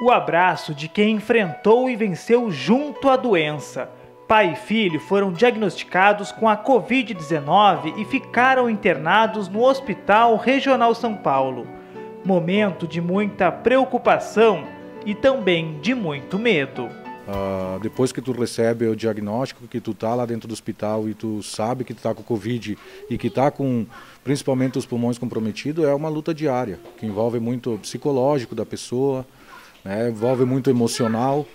O abraço de quem enfrentou e venceu junto à doença. Pai e filho foram diagnosticados com a Covid-19 e ficaram internados no Hospital Regional São Paulo. Momento de muita preocupação e também de muito medo. Uh, depois que tu recebe o diagnóstico, que tu tá lá dentro do hospital e tu sabe que tu tá com Covid e que tá com principalmente os pulmões comprometidos, é uma luta diária, que envolve muito psicológico da pessoa, né? envolve muito emocional.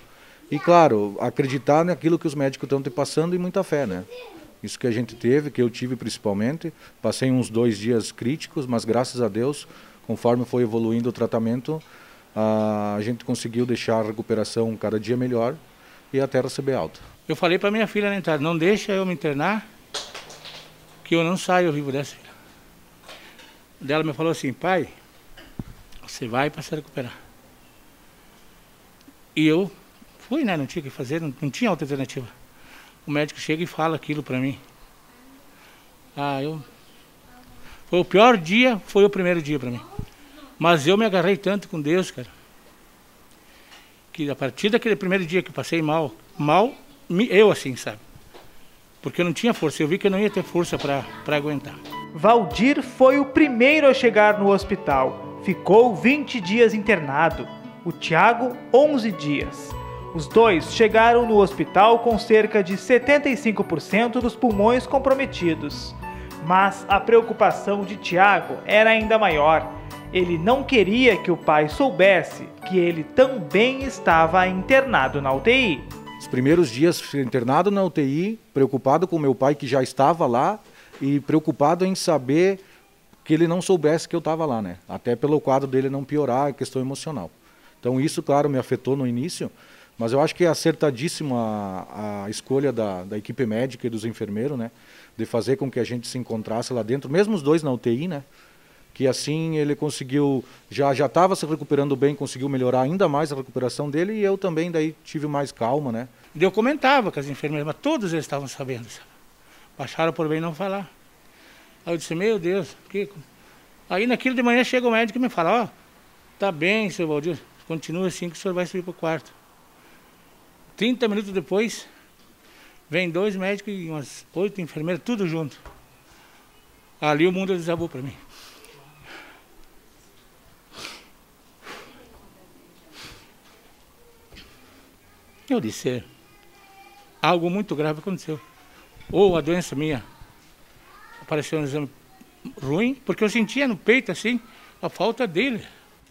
E claro, acreditar naquilo que os médicos estão te passando e muita fé, né? Isso que a gente teve, que eu tive principalmente. Passei uns dois dias críticos, mas graças a Deus, conforme foi evoluindo o tratamento, a gente conseguiu deixar a recuperação cada dia melhor e até receber alta. Eu falei para minha filha na entrada, não deixa eu me internar, que eu não saio vivo dessa. Dela me falou assim, pai, você vai para se recuperar. E eu fui, né? Não tinha o que fazer, não, não tinha outra alternativa. O médico chega e fala aquilo para mim. Ah, eu. Foi o pior dia, foi o primeiro dia para mim. Mas eu me agarrei tanto com Deus, cara. Que a partir daquele primeiro dia que eu passei mal, mal, eu assim, sabe? Porque eu não tinha força, eu vi que eu não ia ter força para aguentar. Valdir foi o primeiro a chegar no hospital. Ficou 20 dias internado o Tiago 11 dias. Os dois chegaram no hospital com cerca de 75% dos pulmões comprometidos. Mas a preocupação de Tiago era ainda maior. Ele não queria que o pai soubesse que ele também estava internado na UTI. Os primeiros dias internado na UTI, preocupado com meu pai que já estava lá e preocupado em saber que ele não soubesse que eu estava lá, né? Até pelo quadro dele não piorar a questão emocional. Então isso, claro, me afetou no início, mas eu acho que é acertadíssima a, escolha da, da, equipe médica e dos enfermeiros, né? De fazer com que a gente se encontrasse lá dentro, mesmo os dois na UTI, né? Que assim ele conseguiu, já já estava se recuperando bem, conseguiu melhorar ainda mais a recuperação dele e eu também daí tive mais calma, né? Eu comentava com as enfermeiras, mas todos eles estavam sabendo. Sabe? Baixaram por bem não falar. Aí eu disse, meu Deus, que... Aí naquilo de manhã chega o médico e me fala, ó, oh, tá bem, seu Valdir, Continua assim que o senhor vai subir para o quarto. 30 minutos depois, vem dois médicos e umas oito enfermeiras, tudo junto. Ali o mundo desabou para mim. Eu disse, algo muito grave aconteceu. Ou a doença minha apareceu um exame ruim, porque eu sentia no peito assim a falta dele.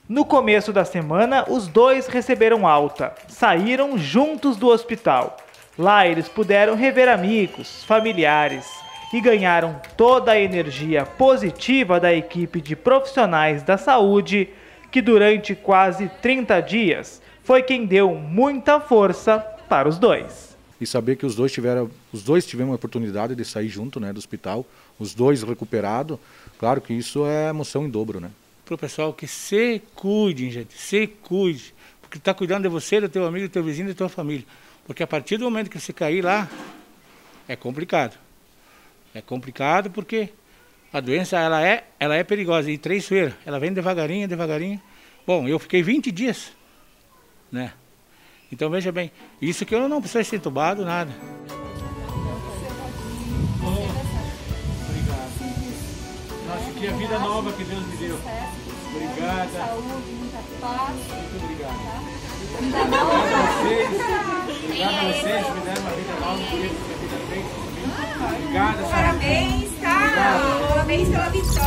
No começo da semana, os dois receberam alta, saíram juntos do hospital. Lá eles puderam rever amigos, familiares e ganharam toda a energia positiva da equipe de profissionais da saúde, que durante quase 30 dias foi quem deu muita força para os dois. E saber que os dois tiveram, os dois tiveram a oportunidade de sair junto, né, do hospital, os dois recuperados, claro que isso é emoção em dobro, né? Para o pessoal que se cuide, gente, se cuide. Porque está cuidando de você, do teu amigo, do teu vizinho, da tua família. Porque a partir do momento que você cair lá, é complicado. É complicado porque a doença ela é, ela é perigosa e traiçoeira. Ela vem devagarinho, devagarinho. Bom, eu fiquei 20 dias, né? Então veja bem, isso que eu não preciso ser entubado, nada. A vida nova que Deus me deu. Obrigada. Saúde, muita paz. Muito obrigado. Obrigado a vocês. Obrigado a vocês que me deram uma vida nova, por isso que a vida bem. Obrigada, Parabéns, tá? Parabéns pela vitória.